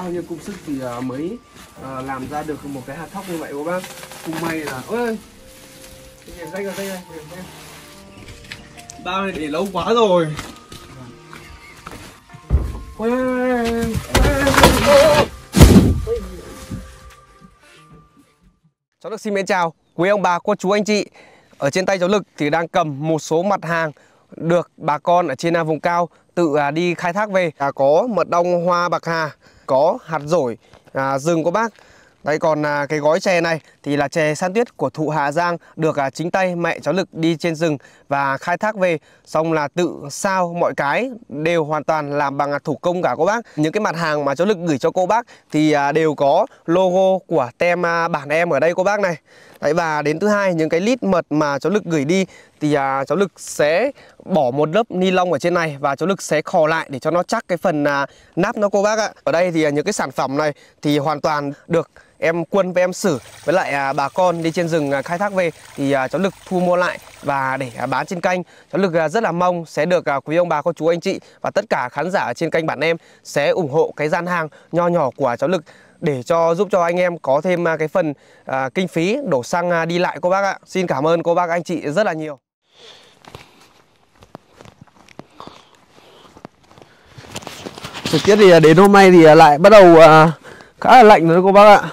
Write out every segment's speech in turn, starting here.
bao nhiêu công sức thì à, mới à, làm ra được một cái hạt thóc như vậy cô bác? Không may là ơi cái này dây rồi dây rồi bao này để lâu quá rồi. Ôi, ôi, ôi, ôi. Cháu được xin mến chào. Quý ông bà, cô chú, anh chị. Ở trên tay cháu Lực thì đang cầm một số mặt hàng Được bà con ở trên vùng cao tự à, đi khai thác về. À, Có mật ong hoa bạc hà, có hạt rổi, à, rừng của bác Đấy còn à, cái gói chè này thì là chè san tuyết của thụ Hà Giang được à, chính tay mẹ cháu Lực đi trên rừng và khai thác về xong là tự sao mọi cái đều hoàn toàn làm bằng thủ công cả cô bác. Những cái mặt hàng mà cháu Lực gửi cho cô bác thì à, đều có logo của tem à, bản em ở đây cô bác này. Đấy và đến thứ hai những cái lít mật mà cháu Lực gửi đi thì à, cháu Lực sẽ bỏ một lớp ni lông ở trên này và cháu Lực sẽ khò lại để cho nó chắc cái phần à, nắp nó cô bác ạ. Ở đây thì à, những cái sản phẩm này thì hoàn toàn được em Quân với em Sử với lại à, bà con đi trên rừng à, khai thác về thì à, cháu Lực thu mua lại và để à, bán trên kênh. Cháu Lực à, rất là mong sẽ được à, quý ông bà cô chú anh chị và tất cả khán giả trên kênh bản em sẽ ủng hộ cái gian hàng nho nhỏ của cháu Lực để cho giúp cho anh em có thêm à, cái phần à, kinh phí đổ xăng à, đi lại cô bác ạ. Xin cảm ơn cô bác anh chị rất là nhiều. Thời tiết thì à, đến hôm nay thì à, lại bắt đầu à, khá là lạnh rồi cô bác ạ.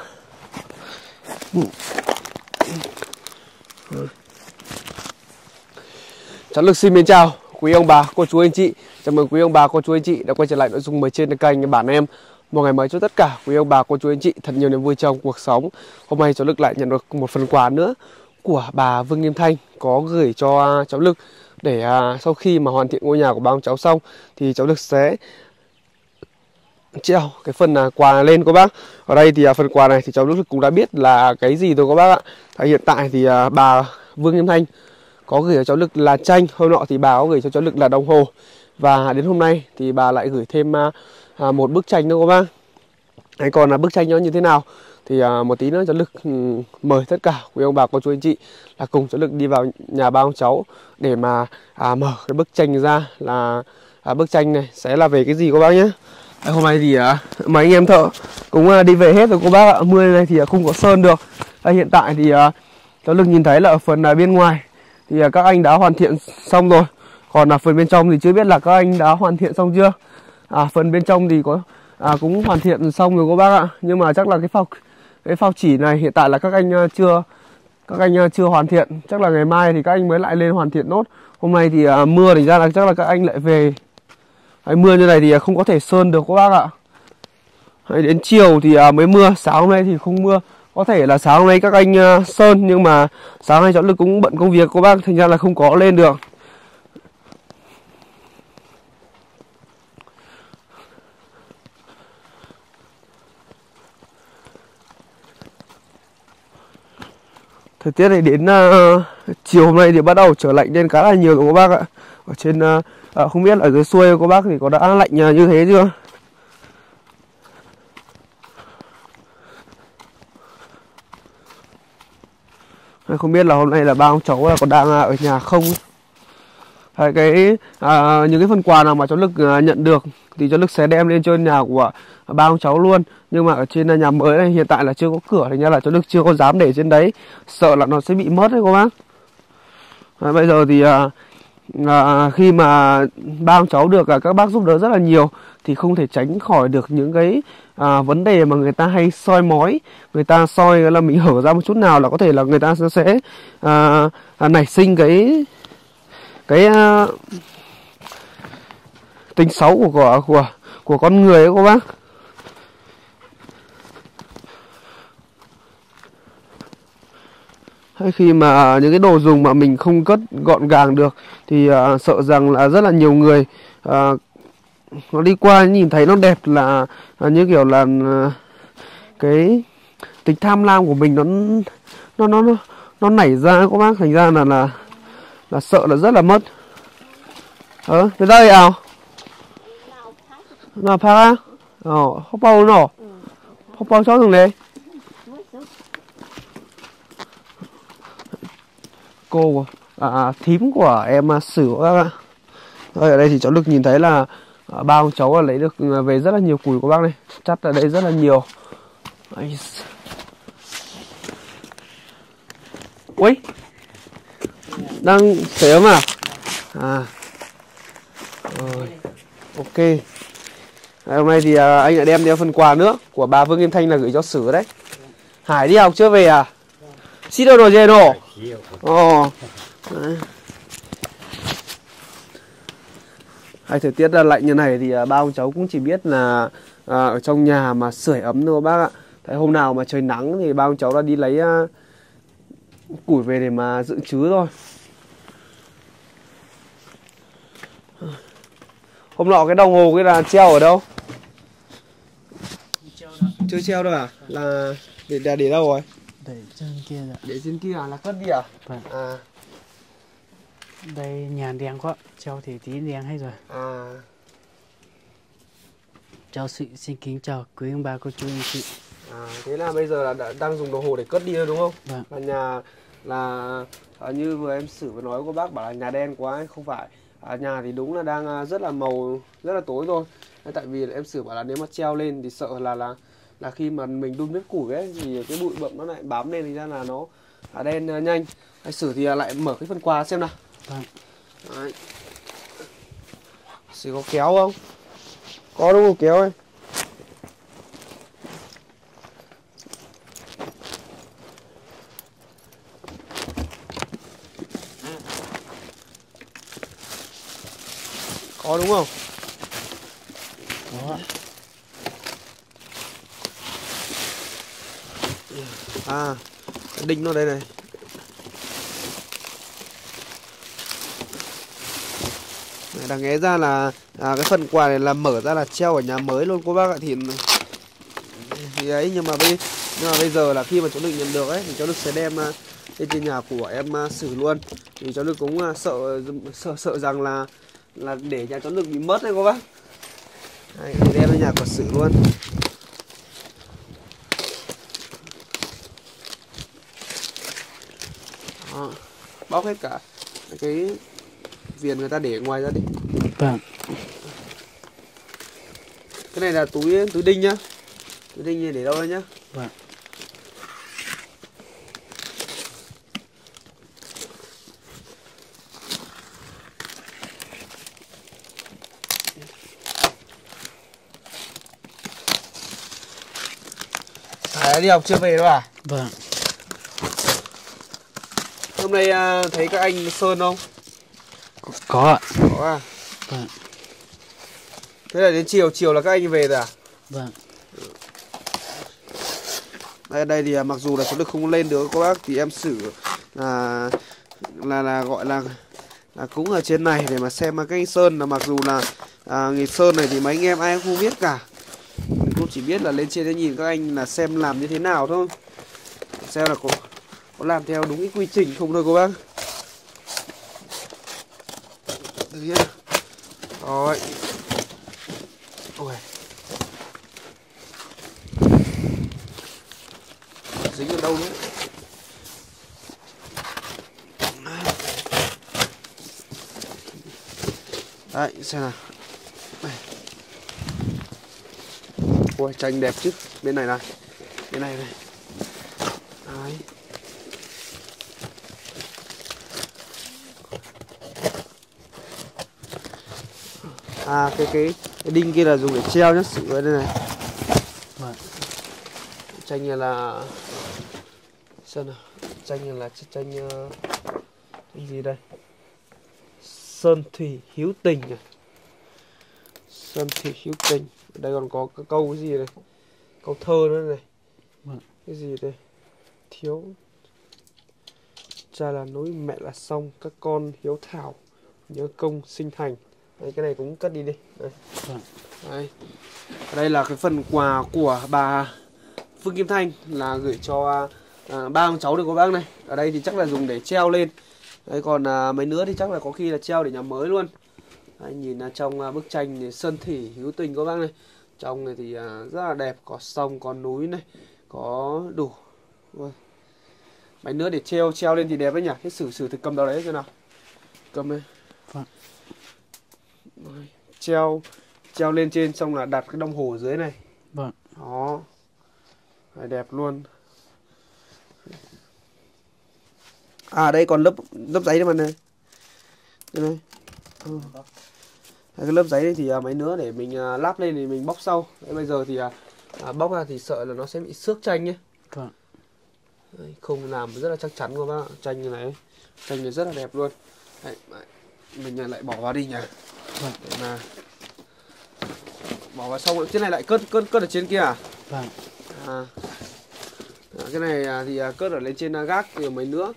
Cháu Lực xin mến chào quý ông bà, cô chú anh chị. Chào mừng quý ông bà, cô chú anh chị đã quay trở lại nội dung mới trên kênh bản em. Một ngày mới cho tất cả. Quý ông bà, cô chú anh chị thật nhiều niềm vui trong cuộc sống. Hôm nay cháu Lực lại nhận được một phần quà nữa của bà Vương Nghiêm Thanh có gửi cho cháu Lực để à, sau khi mà hoàn thiện ngôi nhà của ba ông cháu xong thì cháu Lực sẽ treo cái phần à, quà lên cô bác. Ở đây thì à, phần quà này thì cháu Đức cũng đã biết là cái gì rồi các bác ạ. À, hiện tại thì à, bà Vương Nghiêm Thanh có gửi cho cháu Lực là tranh hôm nọ thì bà có gửi cho cháu Lực là đồng hồ. Và đến hôm nay thì bà lại gửi thêm à, à, một bức tranh đâu cô bác hay còn là bức tranh nó như thế nào? Thì à, một tí nữa cháu Lực ừ, mời tất cả quý ông bà cô chú anh chị là cùng cháu Lực đi vào nhà ba ông cháu để mà à, mở cái bức tranh ra là à, bức tranh này sẽ là về cái gì cô bác nhé? À, hôm nay thì à, mấy anh em thợ cũng à, đi về hết rồi cô bác ạ. Mưa này thì à, không có sơn được. À, hiện tại thì à, cháu Lực nhìn thấy là ở phần à, bên ngoài thì à, các anh đã hoàn thiện xong rồi. Còn là phần bên trong thì chưa biết là các anh đã hoàn thiện xong chưa? À, phần bên trong thì có à, cũng hoàn thiện xong rồi cô bác ạ. Nhưng mà chắc là cái phao cái phao chỉ này hiện tại là các anh à, chưa các anh à, chưa hoàn thiện. Chắc là ngày mai thì các anh mới lại lên hoàn thiện nốt. Hôm nay thì à, mưa thì ra là chắc là các anh lại về. Đấy, mưa như này thì à, không có thể sơn được các bác ạ. Đấy, đến chiều thì à, mới mưa. Sáng hôm nay thì không mưa. Có thể là sáng hôm nay các anh uh, sơn nhưng mà sáng nay cháu lực cũng bận công việc các bác thành ra là không có lên được. Thời tiết này đến uh, chiều hôm nay thì bắt đầu trở lạnh lên khá là nhiều rồi các bác ạ? Ở trên uh, uh, không biết ở dưới xuôi các bác thì có đã lạnh uh, như thế chưa? Không biết là hôm nay là ba ông cháu là còn đang ở nhà không? Hay cái à, những cái phần quà nào mà cháu lực à, nhận được? Thì cho Đức sẽ đem lên cho nhà của ba ông cháu luôn. Nhưng mà ở trên nhà mới này hiện tại là chưa có cửa thì ra là cho Đức chưa có dám để trên đấy. Sợ là nó sẽ bị mất đấy cô bác. À, bây giờ thì à, à, khi mà ba ông cháu được à, các bác giúp đỡ rất là nhiều thì không thể tránh khỏi được những cái à, vấn đề mà người ta hay soi mói người ta soi là mình hở ra một chút nào là có thể là người ta sẽ à, à, nảy sinh cái cái à, tính xấu của của của của con người ấy cô bác. Hay khi mà những cái đồ dùng mà mình không cất gọn gàng được thì uh, sợ rằng là rất là nhiều người uh, nó đi qua nhìn thấy nó đẹp là uh, như kiểu là uh, cái tính tham lam của mình nó nó nó nó, nó nảy ra các bác. Thành ra là là là sợ là rất là mất. Ờ cái đây à nào phá? Á ờ hốc bao nó hốc bao cháu thằng này cô à, thím của em à, sử các bạn. Rồi ở đây thì cháu được nhìn thấy là à, ba ông cháu lấy được về rất là nhiều củi của bác này. Chắt ở đây rất là nhiều. Ui đang ấm à à. Rồi ok Đấy, hôm nay thì à, anh lại đem theo phần quà nữa của bà Vương Kim Thanh là gửi cho Sử đấy. Hải đi học chưa về à? Xí đâu rồi dê nổ Ồ Hay thời tiết lạnh như này thì à, ba ông cháu cũng chỉ biết là à, ở trong nhà mà sưởi ấm thôi bác ạ. Thấy hôm nào mà trời nắng thì ba ông cháu đã đi lấy à, củi về để mà dựng trữ thôi. Hôm nọ cái đồng hồ cái là treo ở đâu? Chưa treo đâu à? Là để để, để đâu rồi? Để trên kia rồi. Để trên kia à? Là cất đi à? Vâng. À, Đây nhà đèn quá, treo thì tí đèn hết rồi. à, Cháu sự xin kính chào quý ông bà cô chú anh chị. à thế là bây giờ là đã, đang dùng đồng hồ để cất đi thôi đúng không? Vâng. Là nhà là à, như vừa em xử vừa nói của bác bảo là nhà đen quá ấy, không phải à, nhà thì đúng là đang à, rất là màu rất là tối thôi tại vì em xử bảo là nếu mà treo lên thì sợ là là là khi mà mình đun nước củi ấy thì cái bụi bậm nó lại bám lên thì ra là nó à, đen à, nhanh anh xử thì à, lại mở cái phần quà xem nào Vâng. Đấy. Sử có kéo không? Có đúng không kéo ấy? Có đúng không? Đó. À, đinh nó đây này. Này, đáng nghe ra là à, cái phần quà này là mở ra là treo ở nhà mới luôn cô bác ạ thì thì ấy nhưng mà bây nhưng mà bây giờ là khi mà cháu được nhận được ấy thì cháu được sẽ đem à, lên trên nhà của em à, xử luôn. Thì cháu được cũng à, sợ sợ sợ rằng là là để nhà cháu được bị mất đấy cô bác. Đấy, đem lên nhà của xử luôn Đó bóc hết cả cái viền người ta để ngoài ra đi Vâng. cái này là túi túi đinh nhá túi đinh này để đâu đây nhá Vâng. Hải đi học chưa về đâu à Vâng. Hôm nay à, thấy các anh sơn không Có, có ạ. có à Vâng. thế là đến chiều chiều là các anh về rồi à Vâng. đây đây thì à, mặc dù là số được không lên được các bác thì em xử là là là gọi là là cũng ở trên này để mà xem mà cái anh sơn là mặc dù là à, nghề sơn này thì mấy anh em ai cũng không biết cả mình cũng chỉ biết là lên trên để nhìn các anh là xem làm như thế nào thôi xem là có có làm theo đúng cái quy trình không thôi cô bác? Đấy. rồi. Ôi. Dính ở đâu nữa? Đấy, xem nào. Ôi, tranh đẹp chứ. Bên này này. Bên này này đấy à cái cái cái đinh kia là dùng để treo nhá sự đây này. Vâng. tranh này là xem nào tranh này là tranh uh, tranh gì đây? Sơn thủy hiếu tình à? Sơn thủy hiếu tình. Ở đây còn có cái câu cái gì này câu thơ nữa này. Vâng. cái gì đây? Thiếu. Cha là núi mẹ là sông các con hiếu thảo nhớ công sinh thành đấy, cái này cũng cất đi đi đây. Vâng. Đây. Đây là cái phần quà của bà Phương Kim Thanh là gửi cho à, ba ông cháu được cô bác này. Ở đây thì chắc là dùng để treo lên. Đấy còn à, mấy nữa thì chắc là có khi là treo để nhà mới luôn. Đấy, nhìn là trong à, bức tranh thì sơn thủy hữu tình cô bác này. Trong này thì à, rất là đẹp, có sông, có núi này, có đủ. Ui. Mấy nữa để treo treo lên thì đẹp đấy nhỉ. Thế sử sử thì cầm vào đấy cho nào. Cầm đây. Treo treo lên trên xong là đặt cái đồng hồ ở dưới này. Vâng. đó. Đấy, đẹp luôn. À đây còn lớp lớp giấy nữa mà này. Đây này. Ừ. Cái lớp giấy này thì à, mấy nữa để mình à, lắp lên thì mình bóc sau. Đấy, bây giờ thì à, à, bóc ra thì sợ là nó sẽ bị xước tranh nhé Vâng. Đấy, không làm rất là chắc chắn các bác ạ. tranh như này tranh này rất là đẹp luôn. Đấy, mình lại bỏ vào đi nhỉ Vâng. để mà bỏ vào xong trên này lại cất cất cất ở trên kia à Vâng. À. À, cái này à, thì à, cất ở lên trên gác thì mấy nữa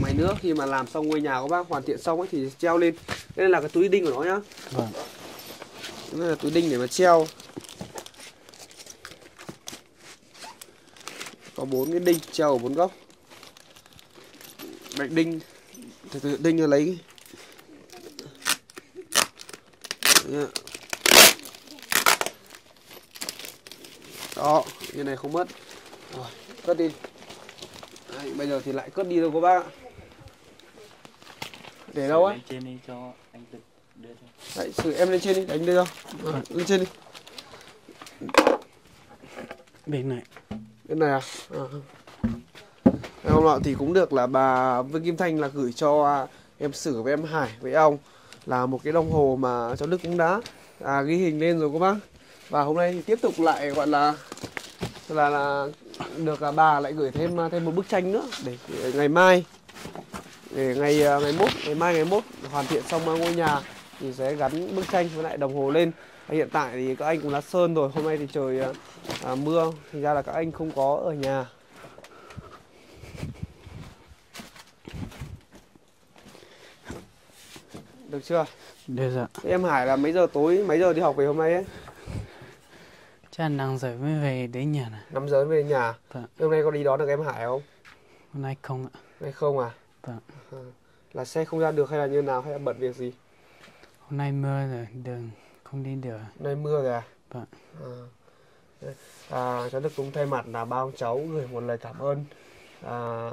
mấy nữa khi mà làm xong ngôi nhà của bác hoàn thiện xong ấy thì treo lên đây là cái túi đinh của nó nhá Vâng. đây là túi đinh để mà treo có bốn cái đinh treo ở bốn góc bạch đinh từ từ đinh lấy Đấy ạ. Đó như này không mất rồi cất đi Đấy, bây giờ thì lại cất đi đâu các bác ạ để đâu á Lên trên đi cho anh tự đưa cho. Đấy, xử em lên trên đi, đánh đưa cho. À, lên trên đi. Bên này. Bên này à? à. Ngày hôm nọ thì cũng được là bà Vương Kim Thanh là gửi cho em Sử với em Hải với ông là một cái đồng hồ mà cháu Đức cũng đã à, ghi hình lên rồi các bác. Và hôm nay thì tiếp tục lại gọi là là là được à, bà lại gửi thêm à, thêm một bức tranh nữa để, để ngày mai để ngày à, ngày mốt ngày mai ngày mốt hoàn thiện xong à, ngôi nhà thì sẽ gắn bức tranh với lại đồng hồ lên hiện tại thì các anh cũng đã sơn rồi hôm nay thì trời à, mưa thì ra là các anh không có ở nhà được chưa Được rồi. Em Hải là mấy giờ tối mấy giờ đi học về hôm nay ấy Chắc năng giờ mới về đến nhà này. 5 giờ về nhà Vâng. hôm nay có đi đón được em Hải không Hôm nay không ạ. hay không à Vâng. À, là xe không ra được hay là như nào hay là bận việc gì Hôm nay mưa rồi, đường không đi được. Hôm nay mưa rồi à Vâng. à, à cháu Đức cũng thay mặt là bao cháu gửi một lời cảm ơn à,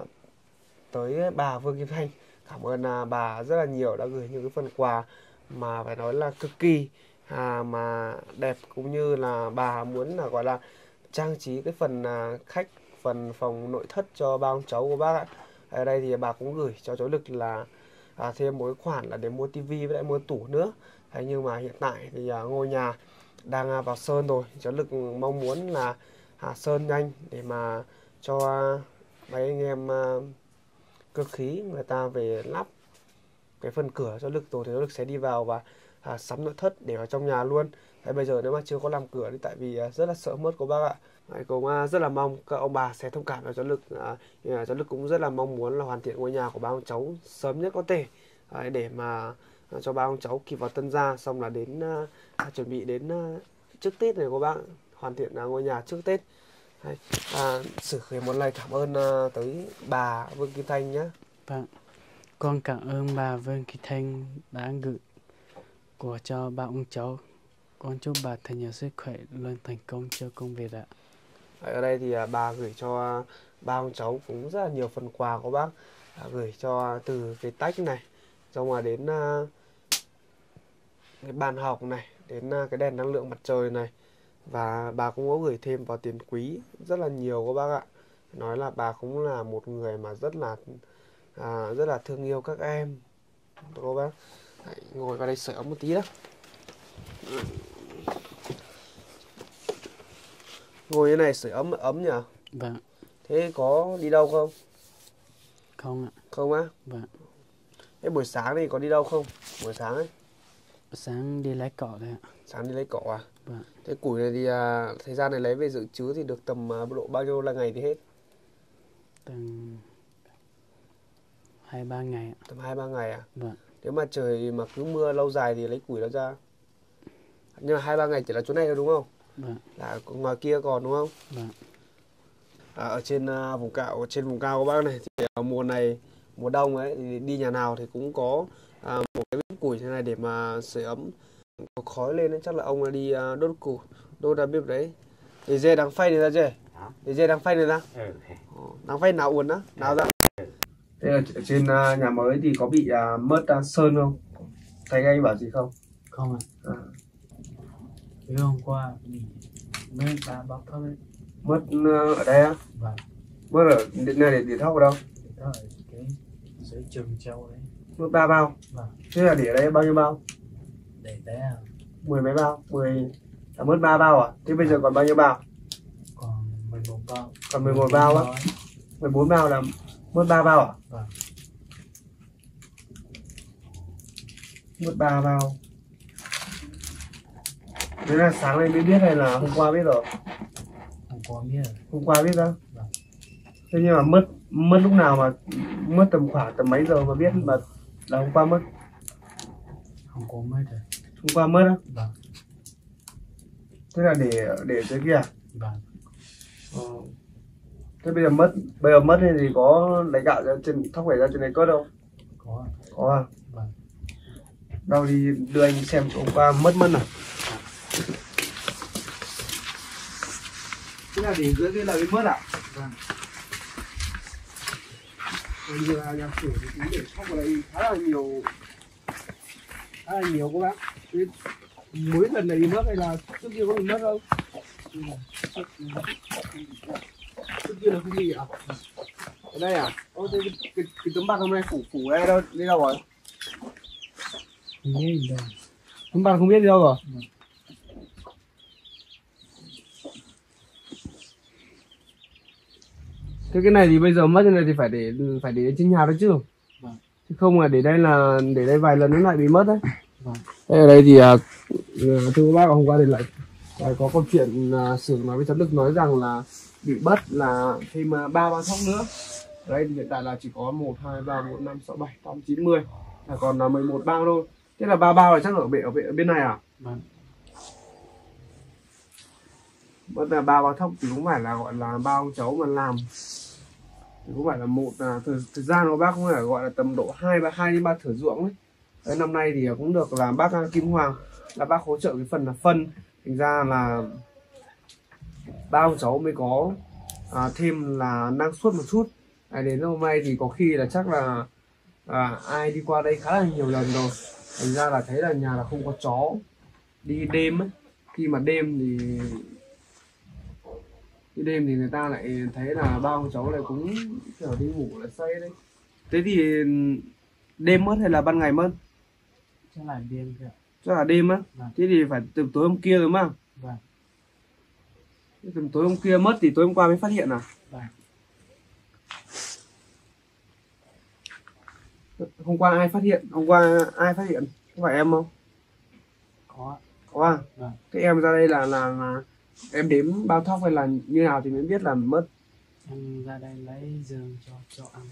tới bà Vương Kim Thanh cảm ơn à, bà rất là nhiều đã gửi những cái phần quà mà phải nói là cực kỳ à, mà đẹp cũng như là bà muốn là gọi là trang trí cái phần à, khách phần phòng nội thất cho ba ông cháu của bác ạ. Ở đây thì bà cũng gửi cho cháu Lực là à, thêm một cái khoản là để mua tivi với lại mua tủ nữa. Thế nhưng mà hiện tại thì à, ngôi nhà đang à, vào sơn rồi. Cháu Lực mong muốn là à, sơn nhanh để mà cho à, mấy anh em à, cơ khí người ta về lắp cái phần cửa cho Lực tổ thì Lực sẽ đi vào và à, sắm nội thất để vào trong nhà luôn. Thế bây giờ nếu mà chưa có làm cửa thì tại vì à, rất là sợ mất của bác ạ. Đấy, cũng à, rất là mong các ông bà sẽ thông cảm cho cháu Lực à, à cháu Lực cũng rất là mong muốn là hoàn thiện ngôi nhà của ba ông cháu sớm nhất có thể. À, để mà à, cho ba ông cháu kịp vào tân gia xong là đến à, chuẩn bị đến à, trước Tết này của bác hoàn thiện à, ngôi nhà trước Tết. Đấy, à, sử gửi một lời cảm ơn à, tới bà Vương Kim Thanh nhé Vâng. Con cảm ơn bà Vương Kỳ Thanh đã gửi của cho ba ông cháu. Con chúc bà thật nhiều sức khỏe, luôn thành công cho công việc ạ. Ở đây thì à, bà gửi cho ba ông cháu cũng rất là nhiều phần quà của bác à, gửi cho từ cái tách này xong rồi đến à, cái bàn học này đến à, cái đèn năng lượng mặt trời này và bà cũng có gửi thêm vào tiền quý rất là nhiều các bác ạ. Nói là bà cũng là một người mà rất là à, rất là thương yêu các em. Các bác? Đấy, ngồi vào đây sưởi ấm một tí đó ngồi như này sưởi ấm ấm nhỉ? Vâng. thế có đi đâu không? Không ạ. không á? Vâng. thế buổi sáng thì có đi đâu không? Buổi sáng ấy. Sáng đi lấy cỏ thôi ạ. sáng đi lấy cỏ à Vâng. thế củi này thì à, thời gian này lấy về dự trữ thì được tầm à, độ bao nhiêu là ngày thì hết Từng hai ba ngày ạ. tầm hai ba ngày à Vâng. nếu mà trời mà cứ mưa lâu dài thì lấy củi đâu ra nhưng mà hai ba ngày chỉ là chỗ này thôi đúng không Vâng. là ngoài kia còn đúng không Vâng. à, ở trên à, vùng cao trên vùng cao của bác này thì à, mùa này mùa đông ấy thì đi nhà nào thì cũng có à, một cái bếp củi thế này để mà sưởi ấm có khói lên ấy, chắc là ông là đi à, đốt củi đốt ra bếp đấy. Để dê đang phay này ra chứ Hả? để dê đang phay này ra. Ừ. Đang phay nào uốn á? Nào ra. Thế ở ở trên à, nhà mới thì có bị à, mất à, sơn không? Thấy anh bảo gì không? Không ạ. à. Tối hôm qua nghỉ mới ba bóc thôi. Mất ờ, ở đây á? Và mất ở nơi để để thóc ở đâu là cái dưới trường châu đấy. Mất ba bao. Vâng. thế là để ở đây bao nhiêu bao để đấy à? Mười mấy bao mười à, mất ba bao à? Thế bây giờ còn bao nhiêu bao? Còn 11 bao. Còn 11 bao á? Nói, 14 bao. Là mất ba bao à? Vâng. mất ba bao. Thế là sáng nay mới biết hay là hôm qua biết rồi? Không có biết. Rồi. hôm qua biết đó Vâng. thế nhưng mà mất mất lúc nào mà mất tầm khoảng tầm mấy giờ mà biết mà là hôm qua mất? Không có mất rồi hôm qua mất á. Vâng. Thế là để để dưới kia. Vâng. Ờ. thế bây giờ mất bây giờ mất thì có lấy gạo ra trên thóc phải ra trên này cất đâu có. Có à? Vâng. Đâu đi đưa anh xem hôm qua mất mất nào. Thế là để dưới kia là bị mất à? Vâng. Bây giờ nhà sửa thì cũng để thóc vào đây. Khá là nhiều. Khá là nhiều các bác mỗi lần này mất hay là trước kia có bị mất không? Trước kia là không bị à ở đây à? Ô thế cái, cái, cái tấm bạc hôm nay phủ phủ đây đâu? Đi đâu rồi? Tấm bạc không biết đi đâu rồi? Ừ. thế cái này thì bây giờ mất cái này thì phải để phải để trên nhà đó chứ. Vâng. chứ không là để đây là để đây vài lần nó lại bị mất đấy. vâng Thế ở đây thì à, thưa các bác hôm qua thì lại, lại có câu chuyện à, xưởng nói với cháu Đức nói rằng là bị mất là thêm à, ba bao thóc nữa. Đây thì hiện tại là chỉ có một hai ba bốn năm sáu bảy tám chín mười. Là còn là 11 bao thôi. Thế là ba bao là chắc ở bên ở bên, ở bên này à? Vâng. Mất là ba bao thóc thì cũng phải là gọi là bao cháu mà làm. Thì cũng phải là một là thời, thời gian của bác cũng phải gọi là tầm độ hai ba hai đến ba thửa ruộng ấy Đấy, năm nay thì cũng được là bác Kim Hoàng là bác hỗ trợ cái phần là phân. Thành ra là bao cháu mới có à, thêm là năng suất một chút. À, đến hôm nay thì có khi là chắc là à, ai đi qua đây khá là nhiều lần rồi. Thành ra là thấy là nhà là không có chó đi đêm ấy. Khi mà đêm thì đi đêm thì người ta lại thấy là bao cháu lại cũng kiểu đi ngủ là say đấy. Thế thì ừ, đêm mất hay là ban ngày mất? Chắc là đêm kìa. Chắc là đêm á. Vâng. thế thì phải từ tối hôm kia rồi mà vâng. Từ tối hôm kia mất thì tối hôm qua mới phát hiện à? Vâng. Hôm qua ai phát hiện? Hôm qua ai phát hiện? Không phải em không? Có có à? Vâng. thế em ra đây là là, là em đếm bao thóc hay là như nào thì mới biết là mất? Em ra đây lấy giường cho cho ăn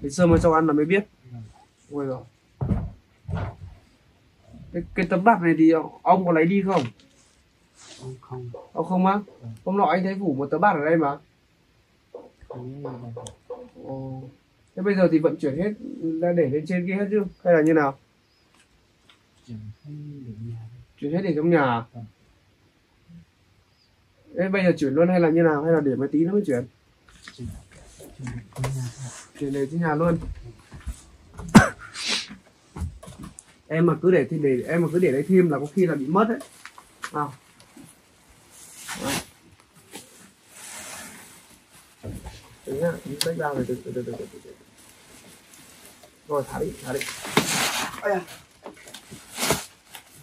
đến sớm mới cho ăn là mới biết. Vâng. ôi rồi cái, cái tấm bạc này thì ông có lấy đi không? Ông không. Ông không á? Vâng. hôm nọ anh thấy phủ một tấm bạc ở đây mà. Ồ. thế bây giờ thì vận chuyển hết ra để lên trên kia hết chứ hay là như nào? Chuyển hết để trong nhà? Vâng. Thế bây giờ chuyển luôn hay là như nào? Hay là để mấy tí nữa mới chuyển? Chuyển để trên nhà. Luôn em mà cứ để thì để em mà cứ để đấy thêm là có khi là bị mất đấy. Nào. Đấy. Nhá, tí xách ra rồi từ từ từ từ từ rồi thả đi thả đi. Ây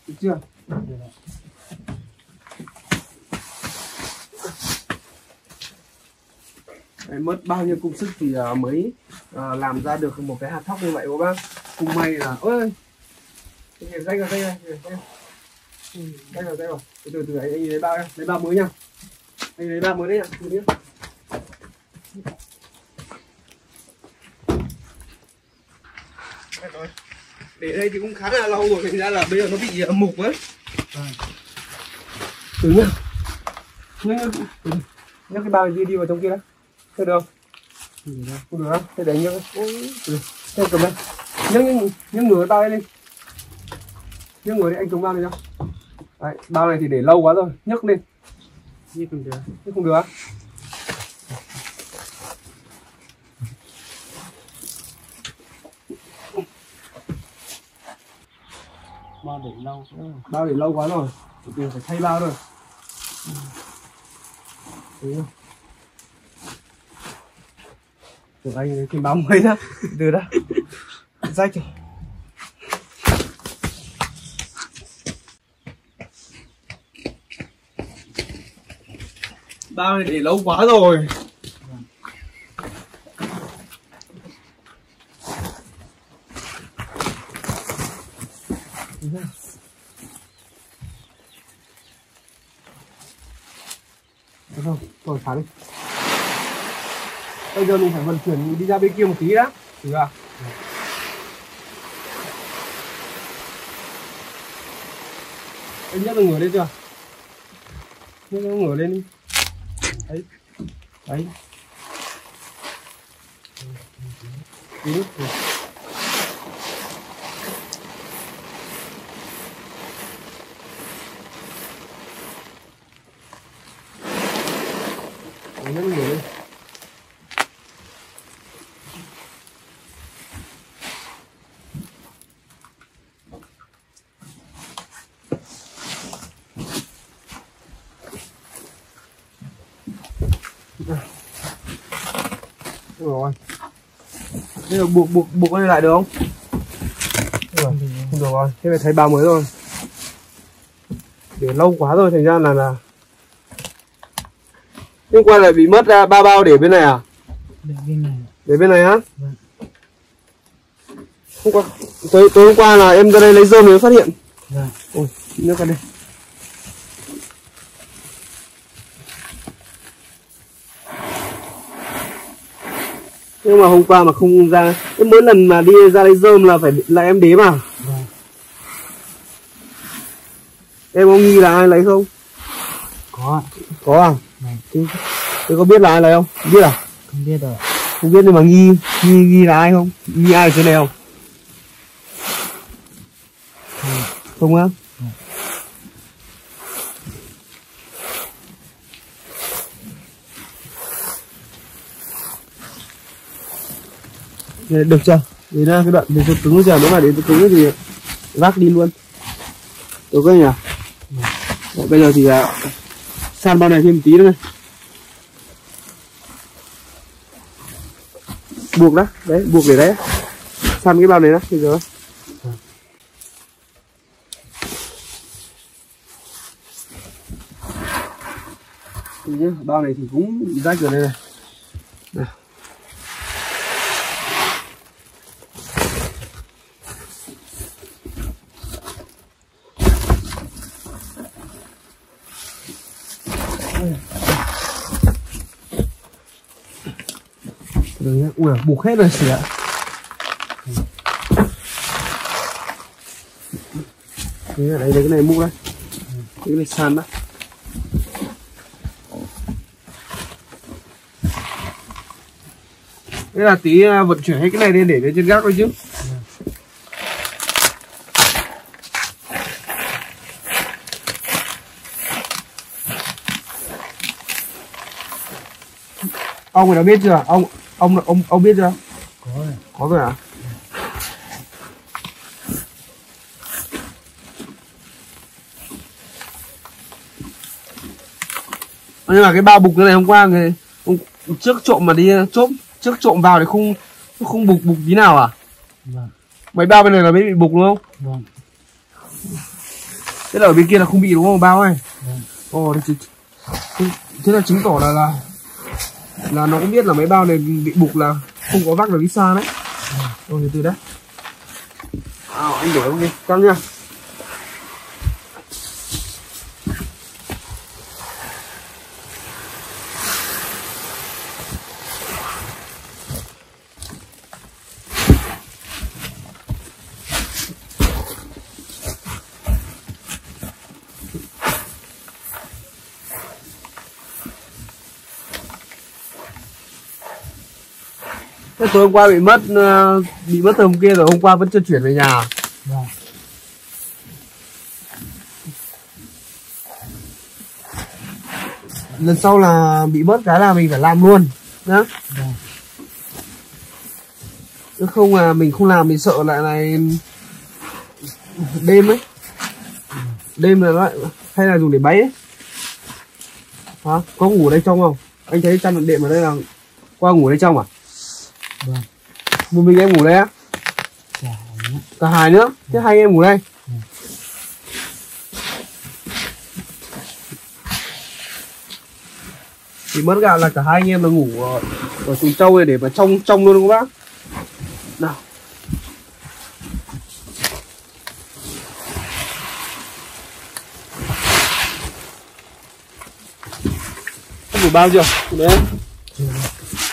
được chưa? Được rồi Đấy, mất bao nhiêu công sức thì uh, mới uh, làm ra được một cái hạt thóc như vậy các bác? Cùng may là ôi! Dây vào dây này dây vào. Ừ, dây vào dây vào từ từ từ anh anh lấy bao lấy bao mới nha anh lấy bao mới đấy nha từ đi rồi. để đây thì cũng khá là lâu rồi thành ra là bây giờ nó bị à, mục ấy. Vâng từ nhá. Nhá nhá nhá cái bao kia đi vào trong kia đó thế được không? Không được không thế để nhá. Thế cầm lên nhấc nhấc nhấc ngửa bao lên nhấc ngửa đi anh chống bao lên cho đấy bao này thì để lâu quá rồi. Nhấc lên. Như không được. Chứ không được bao để lâu bao để lâu quá rồi. Điều phải thay bao rồi Thấy không? Của anh cái báo mấy đó Từ đó. Rách rồi Bao này để lâu quá rồi Được không? Rồi thả đi Bây giờ mình phải vận chuyển đi ra bên kia một tí đã Được chưa? Anh nhấc là ngửa lên chưa? Nhấc nó ngửa lên đi Đấy Đấy Tí nữa. Rồi Thế là buộc buộc buộc này lại được không? Rồi, không được rồi, thế phải thấy bao mới rồi Để lâu quá rồi thành ra là là Nhưng qua lại bị mất ra ba bao để bên này à? để bên này Để bên này á? Vâng. Hôm qua, tối, tối hôm qua là em ra đây lấy rơm mới phát hiện vâng Ôi, nước vào đây Nhưng mà hôm qua mà không ra Em mỗi lần mà đi ra lấy rơm là phải là em đếm à vâng Em có nghi là ai lấy không? có ạ Có à? Vâng. Thế, thế có biết là ai lấy không? Biết à? không biết rồi Không biết nhưng mà nghi Nghi nghi là ai không? Nghi ai ở trên này không? không Không á? Được chưa? Đấy là cái đoạn để cho cứng giờ à? Nếu mà đến cho cứng thì vác đi luôn. Được không nhỉ? Đấy, bây giờ thì à, san bao này thêm một tí nữa này. Buộc đó, đấy, buộc để đấy. San cái bao này đó, bây giờ. Bao này thì cũng rách rồi đây này. Nào. Nhá. Ui, buộc hết rồi xỉa. Đấy, đây, đấy cái này múc đấy, Cái này sàn đó. Thế là tí à, vận chuyển hết cái này lên để lên trên gác thôi chứ. Ông này đã biết chưa? Ông ông ông ông biết chưa? có rồi Có rồi à? Nhưng mà cái bao bục cái này hôm qua người trước trộm mà đi chốt trước trộm vào thì không không bục bục tí nào à? vâng Mấy bao bên này là mới bị bục đúng không? vâng Thế là ở bên kia là không bị đúng không bao này? vâng Ồ, thế, thế là chứng tỏ là là là nó cũng biết là mấy bao này bị bục là không có vác được đi xa đấy. Rồi từ từ đấy. À, anh đổi không đi, căng nha. Tôi hôm qua bị mất ờ, bị mất hôm kia rồi, hôm qua vẫn chưa chuyển về nhà. vâng Lần sau là bị mất cái là mình phải làm luôn, nhá. vâng Chứ không là mình không làm mình sợ lại này đêm ấy. Đêm là lại, hay là dùng để bấy ấy hả có ngủ đây trong không anh thấy chăn đệm ở đây là qua ngủ đây trong à Vâng. một mình em ngủ đây á cả hai nữa thế hai em ngủ đây thì mất gạo là cả hai anh em là ngủ ở, ở chuồng trâu này để mà trong trong luôn các bác nào ngủ bao chưa? Đấy.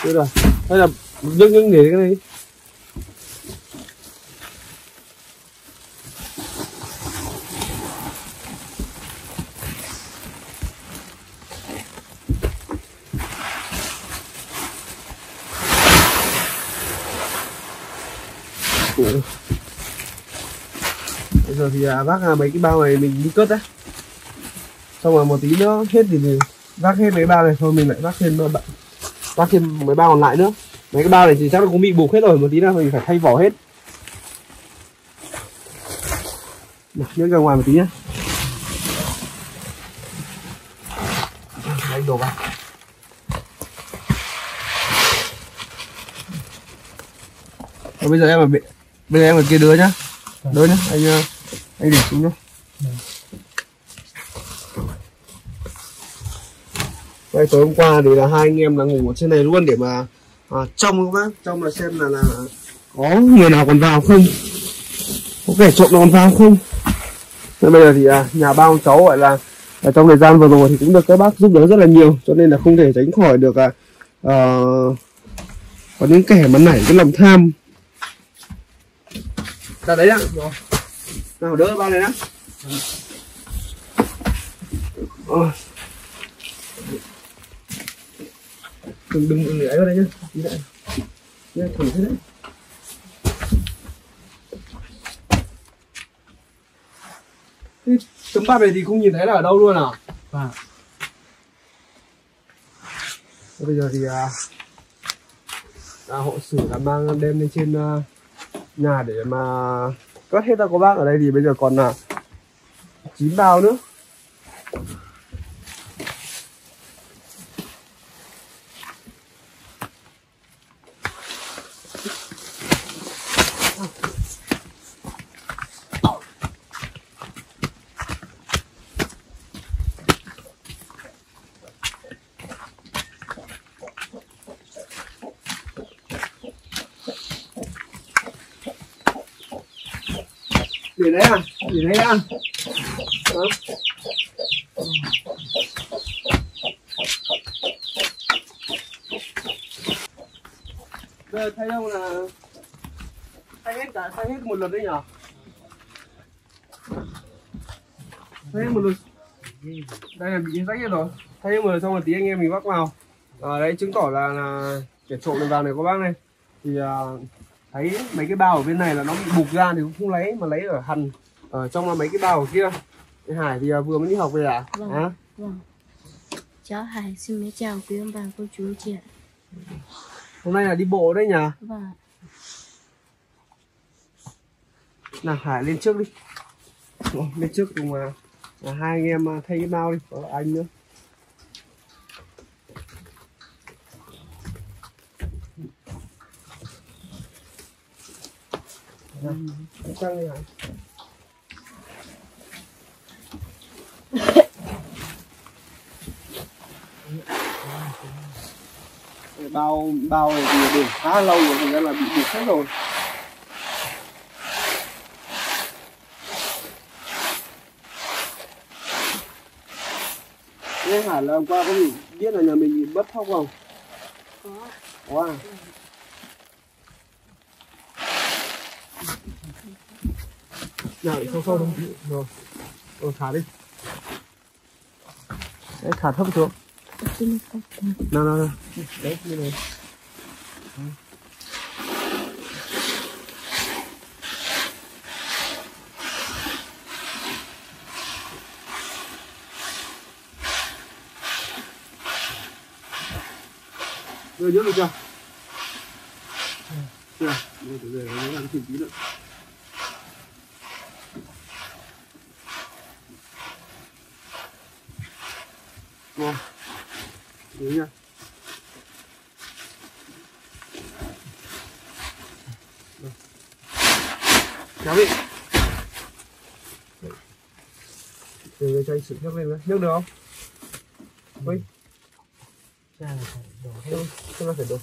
Chưa rồi. Hay là dưng dưng để cái này. Ủa. Bây giờ thì à, vác à, mấy cái bao này mình đi cất đấy Xong rồi một tí nữa hết thì mình vác hết mấy bao này thôi mình lại vác thêm bạn vác thêm mấy bao còn lại nữa mấy cái bao này thì chắc nó cũng bị bục hết rồi một tí nữa mình phải thay vỏ hết. Nào, nhấc ra ngoài một tí nhá. Lấy đồ vào. Rồi bây giờ em ở bên bây giờ em ở kia đứa nhá. Đứa nhá anh ờ, anh để xuống nhá. Đây, tối hôm qua thì là hai anh em là ngủ ở trên này luôn để mà à, trông các bác trông là xem là là có người nào còn vào không? Có kẻ trộm nào còn vào không? Nên bây giờ thì à, nhà bao cháu gọi là ở trong thời gian vừa rồi thì cũng được các bác giúp đỡ rất là nhiều cho nên là không thể tránh khỏi được à, à, có những kẻ mà nảy cái lòng tham. Ra đấy ạ. Nào đỡ bao này Ờ. đừng đừng đừng ấy vào đây nhá. Tí lại. Nhá thẳng thế đấy. Thế tấm bát này thì không nhìn thấy là ở đâu luôn à? Vâng. Bây giờ thì à, à, hộ sử là mang đem lên trên à, nhà để mà cất hết ra có bác ở đây thì bây giờ còn là chín bao nữa để đấy à để đấy à Đó. Bây giờ thấy đâu là thay hết cả thay hết một lượt đấy nhở thay hết một lượt đây là bị rách hết rồi thay một lượt xong rồi tí anh em mình vác vào à, đấy chứng tỏ là, là kẻ trộm này vào này các bác này thì à, thấy mấy cái bao ở bên này là nó bị bục ra thì cũng không lấy mà lấy ở hằn ở trong là mấy cái bao ở kia cái Hải thì à, vừa mới đi học về à? Vâng. Hả? Vâng. Cháu Hải xin mến chào quý ông bà cô chú chị ạ. Hôm nay là đi bộ đấy nhỉ? Vâng. Nào Hải lên trước đi. Lên trước cùng à, là hai anh em à, thay cái bao đi, có anh nữa. Nào, căng đi Hải. Bao bao thì để khá lâu rồi thành ra là bị bịt hết rồi Thế hả là hôm qua có bị biết là nhà mình bị mất thóc không? Có. Có à? Nào, để sâu không? Rồi, rồi thả đi Đấy, thả thấp xuống nào nào nào đấy như này rồi nhớ được chưa chưa rồi từ từ nó làm thêm tí nữa. Rồi. Đấy nha. Kéo đi Để cho anh sự nhấc lên với nhấc được không Ui, ra là phải đổ hết nó phải đục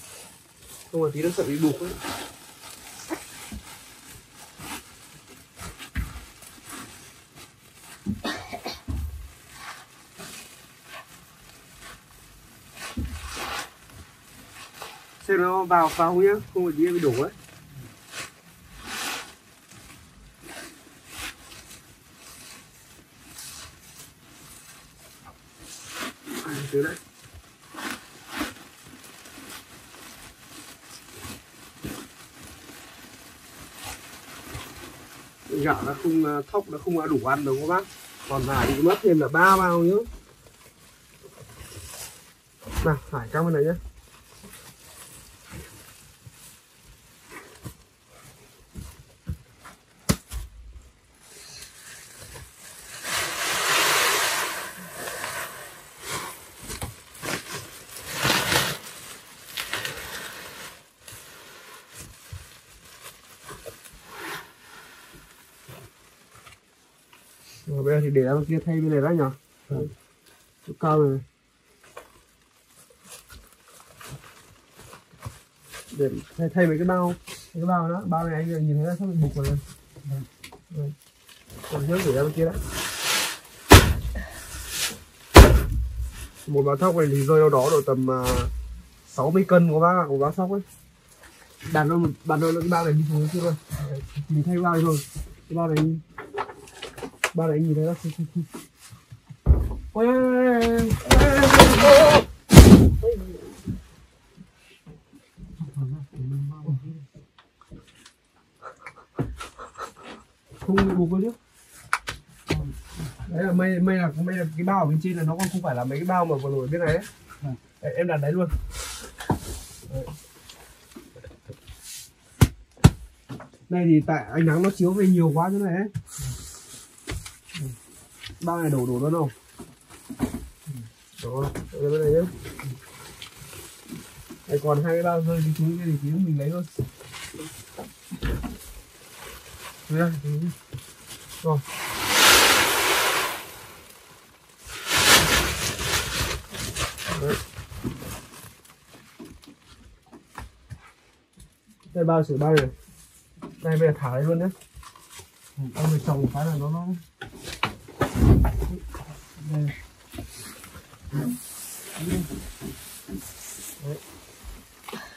không là tí nó sợ bị bục ấy. Xem nó vào phao nhá không phải tí nó bị đổ ấy À, từ đấy gạo nó không à, thóc nó không đủ ăn đâu các bác. Còn hải bị mất thêm là ba bao nhá. Nào hải cam bên này nhá Rồi bây giờ thì để bên kia thay bên này đã nhở Chỗ cao này. Để thay, thay mấy cái bao mấy cái bao đó bao này anh nhìn thấy nó sắp bị bục rồi này Rồi. còn nhớ để ra bên kia đã. Một bao thóc này thì rơi đâu đó độ tầm uh, 60 cân của bác của bác thóc ấy. Đặt nó đặt nó cái bao này đi xuống chưa rồi mình thay bao này thôi. Cái bao này này anh nhìn thấy đó. Ôi, ôi, ôi, không buộc cơ chứ đấy là mây mây là mây là cái bao ở bên trên là nó còn không phải là mấy cái bao mà vừa rồi bên này đấy đấy, em đặt đấy luôn Đấy. đây thì tại ánh nắng nó chiếu về nhiều quá chỗ này ấy bao này đủ đủ luôn không đó đây bên này nhé đây còn hai cái bao rơi thì chúng kia thì tí mình lấy luôn. Đây, đây, rồi. Đây bao sửa bao này. Đây bây giờ thả đây luôn nhé ông mình trồng một cái là nó nó đây.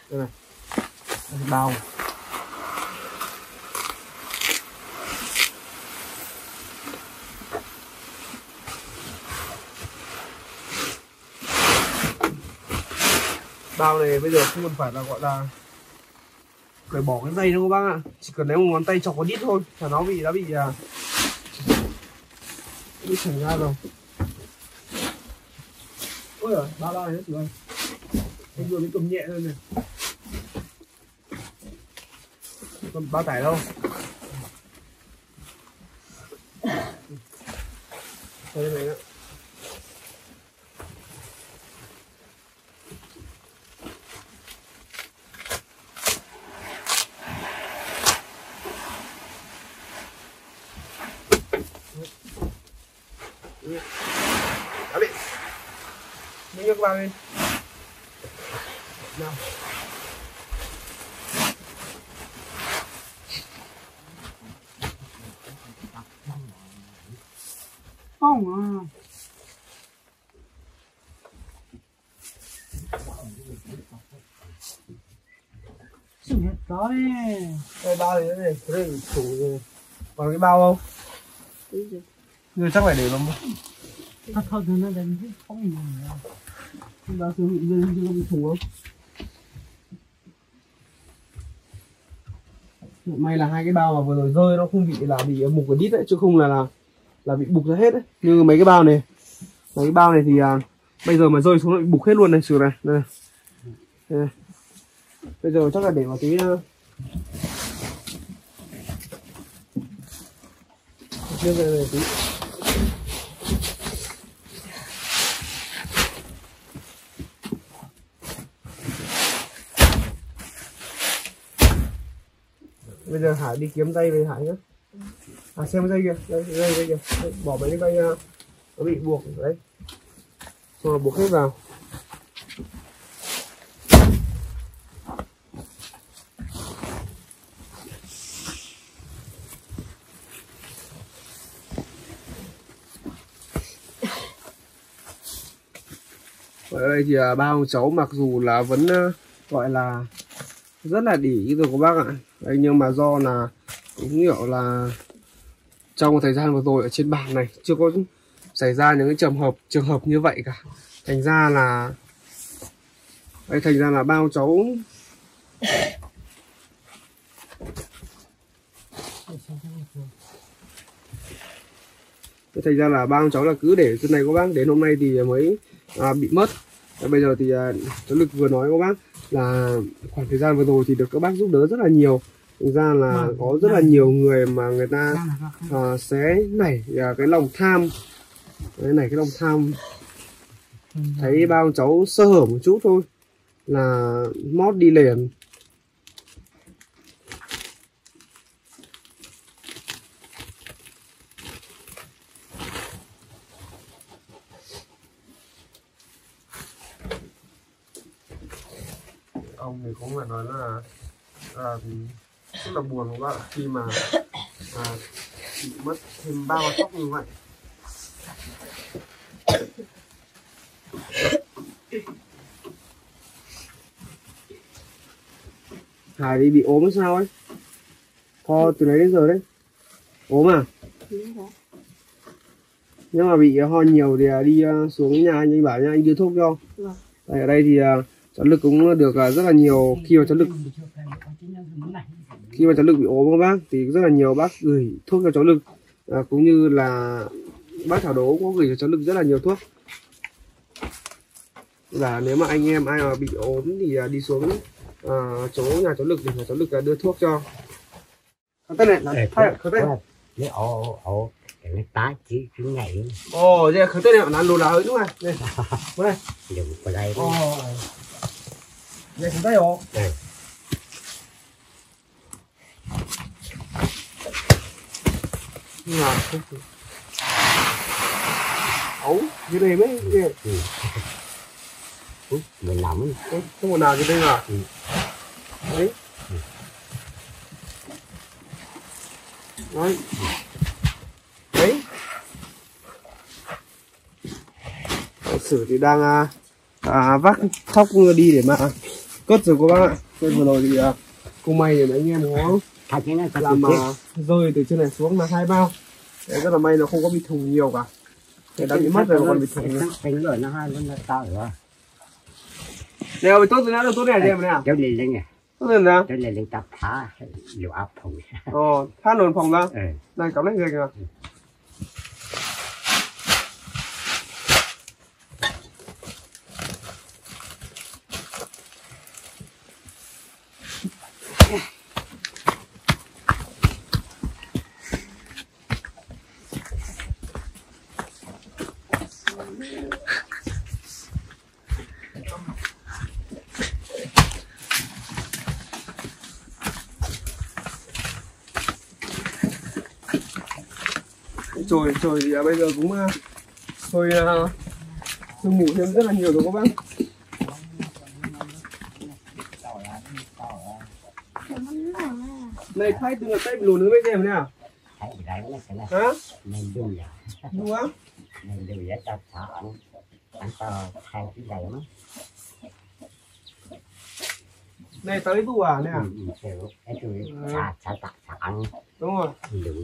Này. Bao. Bao này bây giờ không cần phải là gọi là phải bỏ cái dây đâu các bác ạ. Chỉ cần lấy một ngón tay chọc vào đít thôi là nó bị đã bị à, bị thành ra rồi rồi, ba bao bao này chị ơi. Anh vừa mới cầm nhẹ thôi này còn bao tải đâu? Đây này ạ Đã bị Nhấc nhấc vào lên nào không à. Sự hiện đó đi Đây bao này này Cái này chủ rồi. Còn cái bao không? Người chắc phải để nó thật thật nó đánh không Cái bao siêu bị rơi chưa bị thùng không? May là hai cái bao mà vừa rồi rơi nó không bị là bị mục ở đít đấy chứ không là là là bị bục ra hết đấy. Nhưng mấy cái bao này mấy cái bao này thì à, bây giờ mà rơi xuống nó bị bục hết luôn này sửa này. Đây. này. Đây này. Bây giờ chắc là để vào ờ, tí uh... Nước này, này tí. Giờ hải đi kiếm dây về hải nhá. À xem dây kìa đây dây dây kìa. Đây, bỏ mấy cái dây ờ, nó bị buộc đấy. Xong rồi buộc hết vào. Ở đây thì à, ba ông cháu mặc dù là vẫn ờ, gọi là rất là đỉ rồi các bác ạ đấy, nhưng mà do là cũng hiểu là trong thời gian vừa rồi ở trên bàn này chưa có xảy ra những cái trường hợp trường hợp như vậy cả. Thành ra là đấy, thành ra là bao cháu thành ra là bao cháu là cứ để trên này các bác. Đến hôm nay thì mới à, bị mất. Và bây giờ thì à, cháu lực vừa nói các bác là khoảng thời gian vừa rồi thì được các bác giúp đỡ rất là nhiều. Thực ra là có rất là nhiều người mà người ta à, sẽ nảy à, cái lòng tham đấy, nảy cái lòng tham. Thấy bao cháu sơ hở một chút thôi là mót đi liền ông thì cũng phải nói là à, rất là buồn các bạn ạ, khi mà à, bị mất thêm ba con tóc như vậy. Hải đi bị ốm hay sao ấy? Kho từ nãy đến giờ đấy. Ốm à? Nhưng mà bị ho nhiều thì à, đi à, xuống nhà anh anh bảo nha anh đưa thuốc cho. Vâng. Đây, ở đây thì à, cháu lực cũng được rất là nhiều khi mà cháu lực khi mà cháu lực bị ốm các bác thì rất là nhiều bác gửi thuốc cho cháu lực. À, cũng như là bác thảo đố cũng có gửi cho cháu lực rất là nhiều thuốc. Là nếu mà anh em ai mà bị ốm thì à, đi xuống à, chỗ nhà cháu lực để nhà cháu lực à, đưa thuốc cho. Khởi tay này Ê, thay khởi tay Lấy ổ ổ cái tá chỉ chỉ nhảy ồ vậy khởi tay này là là hơi đúng không đây. Đây. Dùng vào đây ồ. Tay ồ. Ừ. không ấu dưới đây mấy cái ừ. Mình nóng không không một nào dưới đây mà Ừ. đấy. Đấy. Đấy. Thật sử thì đang à, à, vác thóc đi để mà cất rồi các bác ạ. Nên vừa rồi thì à, cũng may thì anh em có thay cái nó làm mà rơi từ trên này xuống là hai bao. Đấy, rất là may nó không có bị thủng nhiều cả. Để đã bị mất rồi còn bị thủng cái người nó hai nó to rồi Đều bị tốt rồi nữa, được tốt này gì em nào cháu đi lên nè. Tốt rồi nào cháu lên lên tập thả liều áp thùng. Ồ, phát nồn phòng ra. Ừ. Đây, cắm lấy kìa. Kìa Trời, thì bây giờ cũng hơi sương mù thêm rất là nhiều rồi các bác Này, thay từ tay lùn nữa bây giờ nè Hả? Đúng không? tập thả to cái này Này, tới vụ à, nè à? Đúng rồi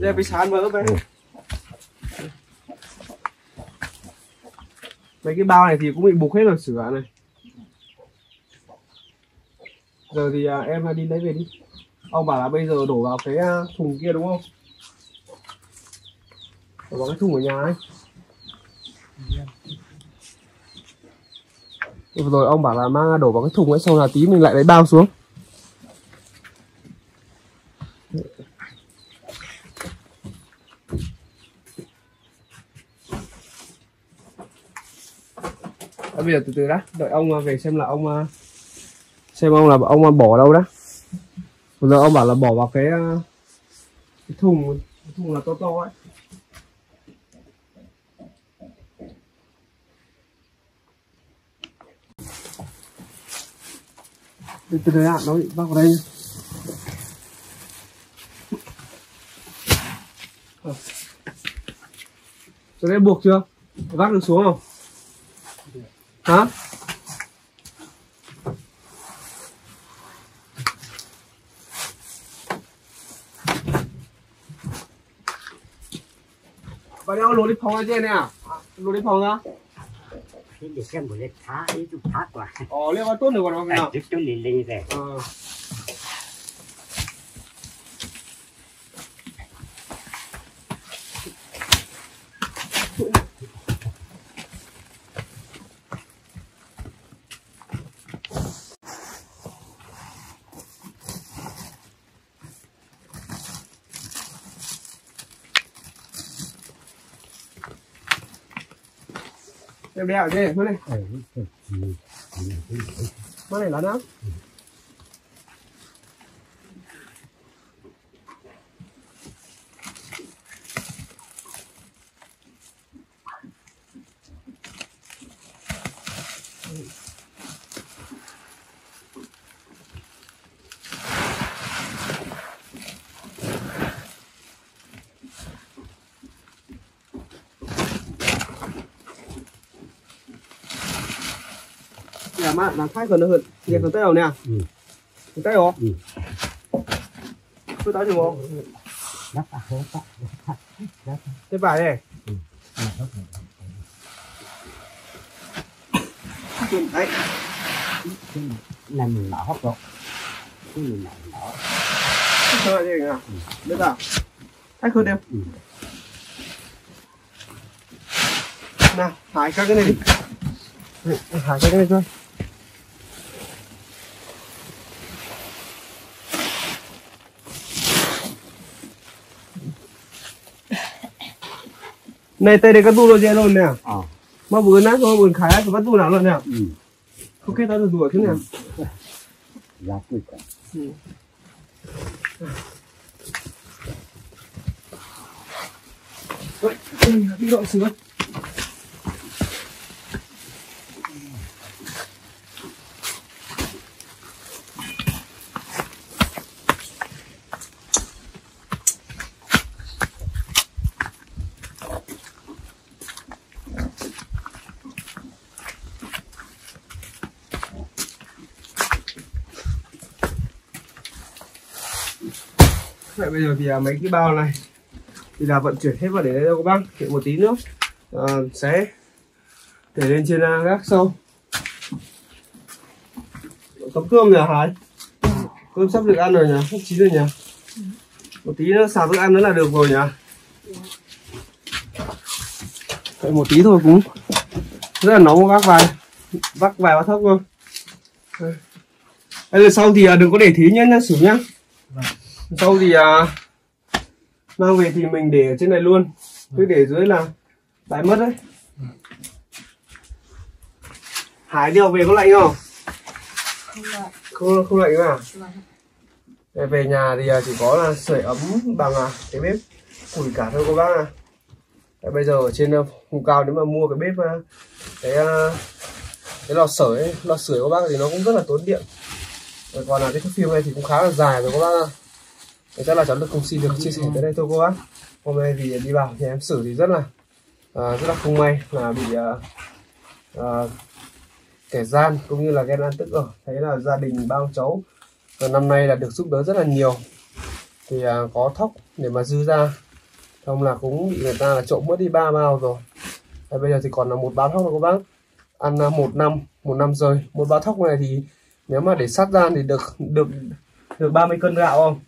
Đây, bị sán vỡ vậy Mấy cái bao này thì cũng bị bục hết rồi sửa này. Giờ thì à, em à, đi lấy về đi. Ông bảo là bây giờ đổ vào cái à, thùng kia đúng không? Đổ vào cái thùng ở nhà ấy. Vừa rồi ông bảo là mang đổ vào cái thùng ấy xong là tí mình lại lấy bao xuống. Bây giờ từ từ đã, đợi ông ờ, về xem là ông ờ, xem ông là ông ờ, bỏ đâu đó. bây giờ ông bảo là bỏ vào cái, cái thùng cái thùng là to to ấy từ từ đấy ạ nó bị vác vào đây nhá. Đây buộc chưa? Vác được xuống không? Hả? Bạn đeo lối đi phòng ở trên này à? À, Lối đi phòng á? thì được cái một cái thá ấy chút thá quả Ồ, liên quan tốt được còn không này nào? chút chút lì lì rồi Ờ. Đeo đeo đây, thôi này, ừ, ừ, ừ. mắt này là nào? Mà còn nó hơn. Thì còn tay nào nè. Ừ. Còn tay không? Ừ. Tôi tay được không? đắp à hố tắt đắp Thế phải đây. Đấy. này mình nở hấp rồi cái mình nở nở Sao lại thế nào? Biết vào. Thay hơn em. Ừ. Nào, hái các cái này đi. Hái các cái này thôi. Này tay đây cái tu rồi luôn nè. ờ Mà vừa nát thôi, vừa khái cái bắt tu nào luôn nè. ừ Ok, tao được rủa thế nè. ra cuối cả đi dọn sửa. Vậy bây giờ thì à, mấy cái bao này thì là vận chuyển hết vào để đây đâu các bác hiện một tí nữa. À, sẽ để lên trên à, gác sâu tấm cơm nhà hải? Cơm sắp được ăn rồi nhỉ? Sắp chín rồi nhỉ? Một tí nữa xào thức ăn nữa là được rồi nhỉ? Vậy một tí thôi cũng rất là nóng vác vài vác vài bát thóc thôi Đây. Là sau thì à, đừng có để thế nhá nhá xử nhá sau thì à, mang về thì mình để ở trên này luôn. Cứ để dưới là lại mất đấy. Hải đeo về có lạnh không? Không không lạnh à? Để về nhà thì à, chỉ có là sưởi ấm bằng à, cái bếp củi cả thôi cô bác à Đấy, bây giờ ở trên à, vùng cao nếu mà mua cái bếp à, cái à, cái lò sưởi ấy, lò sưởi của bác thì nó cũng rất là tốn điện. Rồi còn là cái thước phim này thì cũng khá là dài rồi các bác ạ Thế chắc là cháu được cùng xin được chia sẻ tới đây thôi cô bác. Hôm nay thì đi vào thì em xử thì rất là à, rất là không may là bị à, à, kẻ gian cũng như là ghen ăn tức ở. Thấy là gia đình bao cháu và năm nay là được giúp đỡ rất là nhiều. Thì à, có thóc để mà dư ra. Không là cũng bị người ta là trộm mất đi ba bao rồi. À, bây giờ thì còn là một bao thóc rồi cô bác. Ăn à, một năm một năm rồi một bao thóc này thì nếu mà để sát ra thì được được được 30 cân gạo không?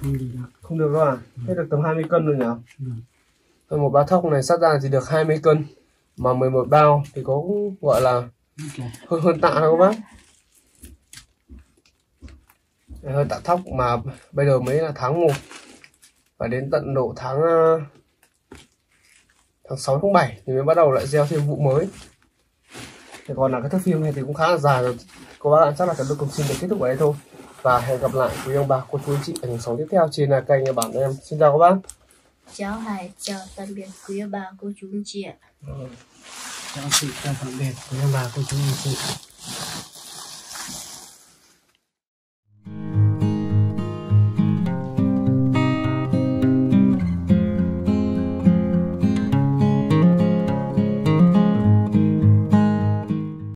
Không được. Không được đâu à? Hết được tầm 20 cân rồi nhỉ Ừ. Thôi một bao thóc này sát ra thì được 20 cân. Mà 11 bao thì có gọi là ok. hơn hơn tạ các bác. Hơn tạ thóc mà bây giờ mới là tháng 1 và đến tận độ tháng ờ, tháng 6 tháng 7 thì mới bắt đầu lại gieo thêm vụ mới. Thì còn là cái thước phim này thì cũng khá là dài rồi. Cô bác chắc là cái được cùng xin được kết thúc ở đây thôi và hẹn gặp lại quý ông bà cô chú anh chị ở những số tiếp theo trên kênh nhà bản em. Xin chào các bác. Cháu Hải chào tạm biệt quý bà cô chú anh chị ạ. Cháu chị chào tạm biệt quý ông bà cô chú anh chị